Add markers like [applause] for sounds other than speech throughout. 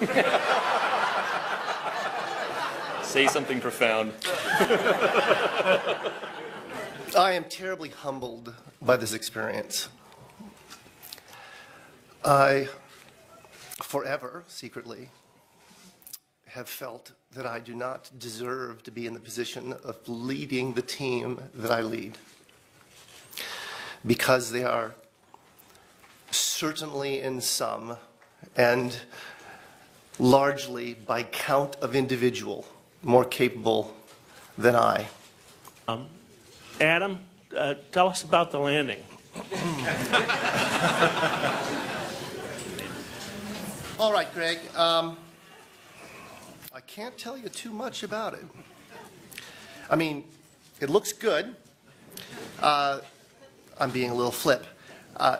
[laughs] Say something profound. I am terribly humbled by this experience. I forever, secretly, have felt that I do not deserve to be in the position of leading the team that I lead. Because they are certainly in some and largely by count of individual more capable than I. Adam, uh, tell us about the landing. [laughs] All right, Greg. Um, I can't tell you too much about it. I mean, it looks good. Uh, I'm being a little flip. Uh,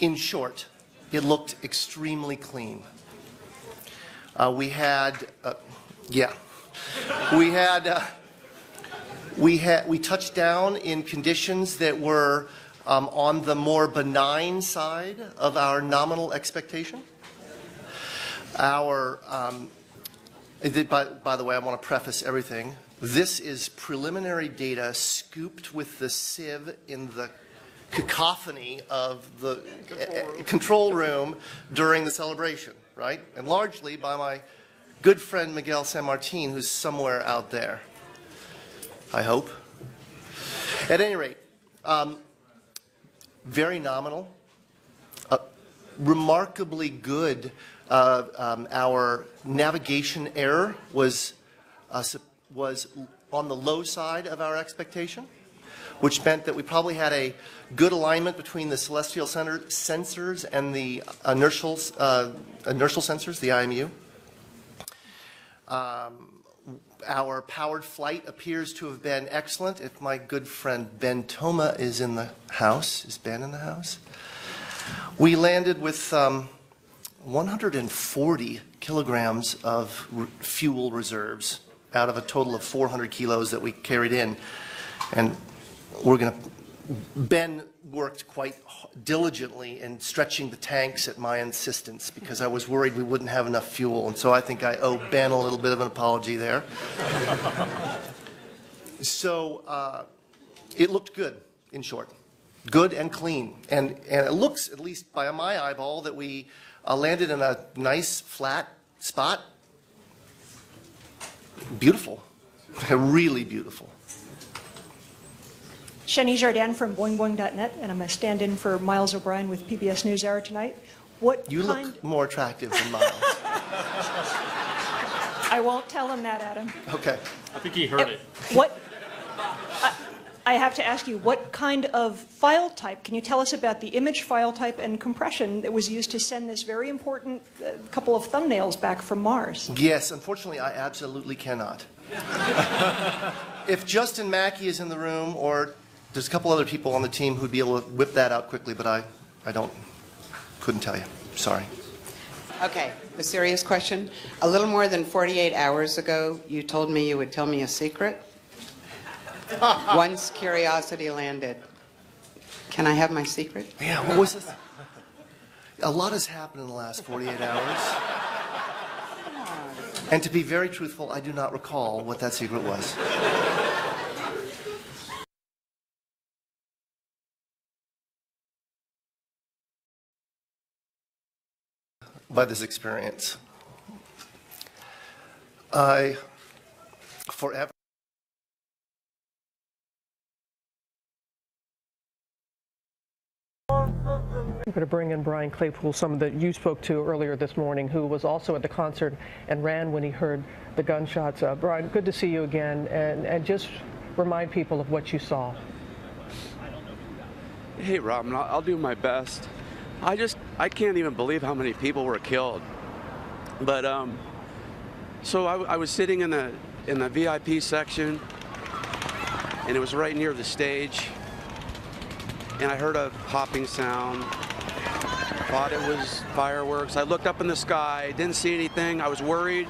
in short, it looked extremely clean. Uh, we had, uh, yeah, we had, uh, we had, we touched down in conditions that were um, on the more benign side of our nominal expectation. Our, um, by, by the way, I want to preface everything. This is preliminary data scooped with the sieve in the cacophony of the uh, control room during the celebration, right? And largely by my good friend Miguel San Martin, who's somewhere out there. I hope. At any rate, um, very nominal, uh, remarkably good. Uh, um, our navigation error was uh, was on the low side of our expectation, which meant that we probably had a good alignment between the celestial center sensors and the inertial uh, inertial sensors, the IMU. Our powered flight appears to have been excellent. If my good friend Ben Toma is in the house, is Ben in the house? We landed with um, 140 kilograms of r- fuel reserves out of a total of 400 kilos that we carried in. And we're going to, Ben worked quite diligently in stretching the tanks at my insistence because I was worried we wouldn't have enough fuel. And so I think I owe Ben a little bit of an apology there. [laughs] So uh, it looked good, in short. Good and clean. And, and it looks, at least by my eyeball, that we uh, landed in a nice, flat spot. Beautiful. really beautiful. Xeni Jardin from boingboing.net, and I'm a stand-in for Miles O'Brien with PBS NewsHour tonight. What You kind, look more attractive than Miles. I won't tell him that, Adam. Okay. I think he heard it. What, I- I have to ask you, what kind of file type, can you tell us about the image file type and compression that was used to send this very important uh, couple of thumbnails back from Mars? Yes, unfortunately, I absolutely cannot. [laughs] if Justin Maki is in the room, or there's a couple other people on the team who'd be able to whip that out quickly, but I, I don't, couldn't tell you. Sorry. Okay, a serious question. A little more than 48 hours ago, you told me you would tell me a secret. [laughs] Once Curiosity landed. Can I have my secret? Yeah, what was this? A lot has happened in the last 48 hours. And to be very truthful, I do not recall what that secret was. By this experience, I forever. I'm going to bring in Brian Claypool, someone that you spoke to earlier this morning, who was also at the concert and ran when he heard the gunshots. Uh, Brian, good to see you again, and, and just remind people of what you saw. Hey, Robin, I'll, I'll do my best. I just, I can't even believe how many people were killed. But, um, so I, I was sitting in the, in the VIP section, and it was right near the stage, and I heard a popping sound. Thought it was fireworks. I looked up in the sky, didn't see anything. I was worried.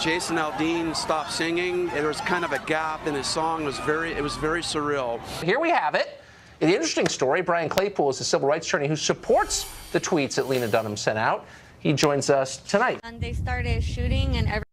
Jason Aldean stopped singing. There was kind of a gap in his song. Was very, it was very surreal. Here we have it. The interesting story Brian Claypool is a civil rights attorney who supports the tweets that Lena Dunham sent out. He joins us tonight. And they started shooting and every